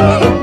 Oh.